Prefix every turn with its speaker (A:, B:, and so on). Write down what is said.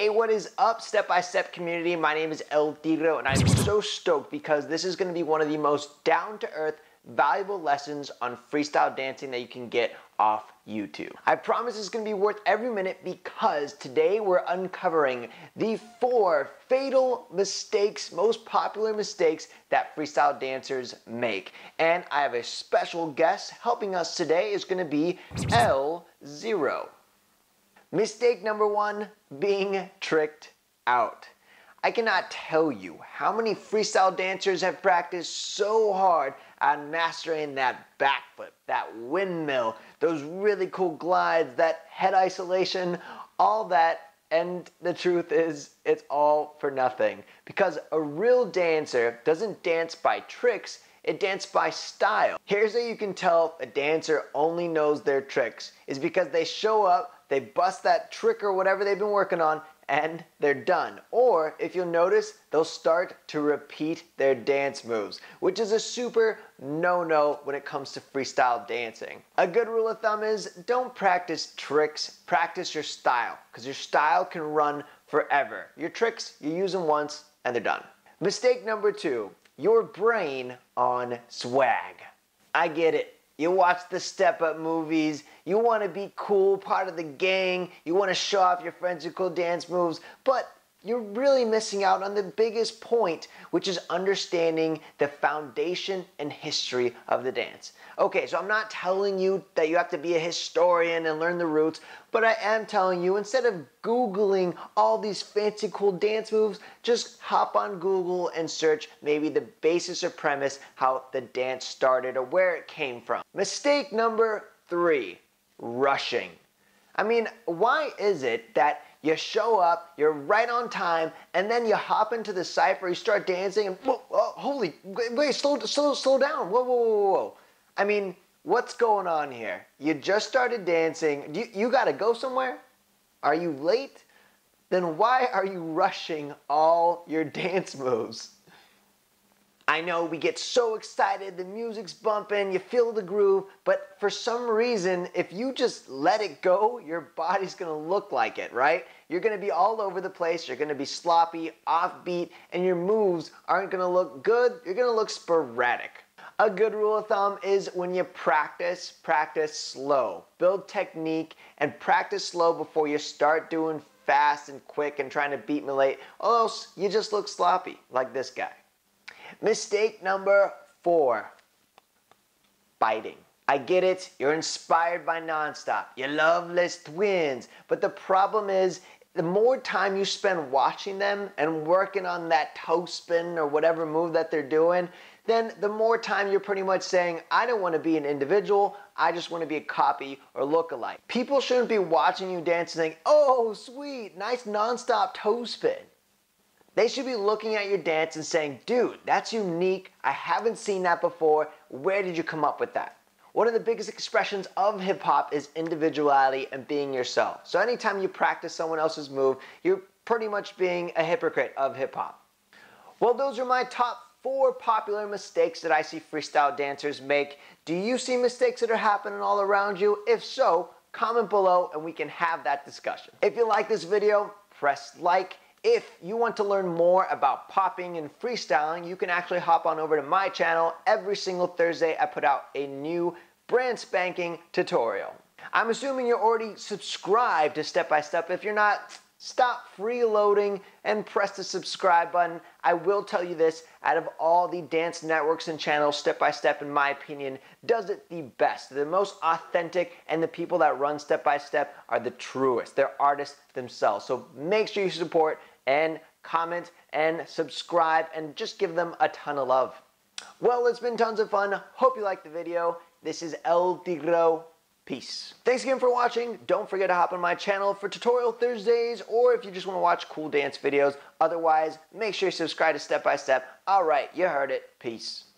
A: Hey, what is up, Step by Step community? My name is El Tiro, and I'm so stoked because this is gonna be one of the most down to earth, valuable lessons on freestyle dancing that you can get off YouTube. I promise it's gonna be worth every minute because today we're uncovering the four fatal mistakes, most popular mistakes that freestyle dancers make. And I have a special guest helping us today is gonna be L Zero. Mistake number one, being tricked out. I cannot tell you how many freestyle dancers have practiced so hard on mastering that back flip, that windmill, those really cool glides, that head isolation, all that. And the truth is, it's all for nothing. Because a real dancer doesn't dance by tricks, it dances by style. Here's how you can tell a dancer only knows their tricks, is because they show up they bust that trick or whatever they've been working on and they're done. Or if you'll notice, they'll start to repeat their dance moves, which is a super no-no when it comes to freestyle dancing. A good rule of thumb is don't practice tricks, practice your style, because your style can run forever. Your tricks, you use them once and they're done. Mistake number two, your brain on swag. I get it. You watch the step up movies. You want to be cool, part of the gang. You want to show off your friends cool dance moves. But you're really missing out on the biggest point, which is understanding the foundation and history of the dance. Okay, so I'm not telling you that you have to be a historian and learn the roots, but I am telling you instead of Googling all these fancy cool dance moves, just hop on Google and search maybe the basis or premise how the dance started or where it came from. Mistake number three rushing. I mean, why is it that you show up, you're right on time, and then you hop into the cypher, you start dancing, and whoa, holy, wait, slow, slow, slow down, whoa, whoa, whoa, whoa. I mean, what's going on here? You just started dancing, you, you gotta go somewhere? Are you late? Then why are you rushing all your dance moves? I know we get so excited, the music's bumping, you feel the groove, but for some reason, if you just let it go, your body's gonna look like it, right? You're gonna be all over the place, you're gonna be sloppy, offbeat, and your moves aren't gonna look good, you're gonna look sporadic. A good rule of thumb is when you practice, practice slow. Build technique and practice slow before you start doing fast and quick and trying to beat me late, or else you just look sloppy, like this guy. Mistake number four biting. I get it, you're inspired by Nonstop. You love Les Twins. But the problem is, the more time you spend watching them and working on that toe spin or whatever move that they're doing, then the more time you're pretty much saying, I don't want to be an individual, I just want to be a copy or look-alike. People shouldn't be watching you dance and saying, oh, sweet, nice nonstop toe spin. They should be looking at your dance and saying, dude, that's unique. I haven't seen that before. Where did you come up with that? One of the biggest expressions of hip hop is individuality and being yourself. So anytime you practice someone else's move, you're pretty much being a hypocrite of hip hop. Well, those are my top four popular mistakes that I see freestyle dancers make. Do you see mistakes that are happening all around you? If so, comment below and we can have that discussion. If you like this video, press like if you want to learn more about popping and freestyling, you can actually hop on over to my channel. Every single Thursday, I put out a new brand spanking tutorial. I'm assuming you're already subscribed to Step by Step. If you're not, stop freeloading and press the subscribe button. I will tell you this, out of all the dance networks and channels, Step by Step, in my opinion, does it the best. The most authentic, and the people that run Step by Step are the truest. They're artists themselves. So make sure you support and comment and subscribe and just give them a ton of love. Well, it's been tons of fun. Hope you liked the video. This is El Tiro. Peace. Thanks again for watching. Don't forget to hop on my channel for tutorial Thursdays or if you just want to watch cool dance videos. Otherwise, make sure you subscribe to Step by Step. All right, you heard it. Peace.